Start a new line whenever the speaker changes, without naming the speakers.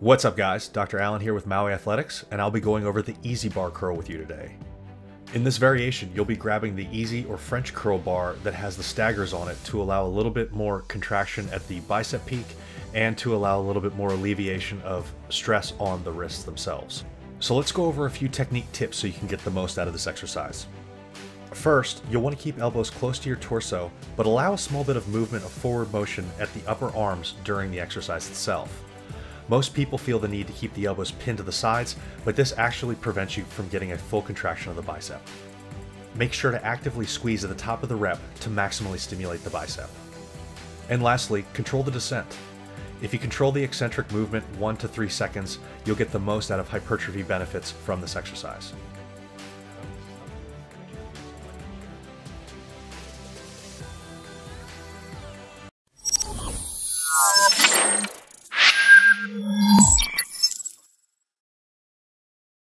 What's up guys, Dr. Allan here with Maui Athletics, and I'll be going over the EZ-Bar Curl with you today. In this variation, you'll be grabbing the EZ or French curl bar that has the staggers on it to allow a little bit more contraction at the bicep peak and to allow a little bit more alleviation of stress on the wrists themselves. So let's go over a few technique tips so you can get the most out of this exercise. First, you'll want to keep elbows close to your torso, but allow a small bit of movement of forward motion at the upper arms during the exercise itself. Most people feel the need to keep the elbows pinned to the sides, but this actually prevents you from getting a full contraction of the bicep. Make sure to actively squeeze at the top of the rep to maximally stimulate the bicep. And lastly, control the descent. If you control the eccentric movement 1 to 3 seconds, you'll get the most out of hypertrophy benefits from this exercise.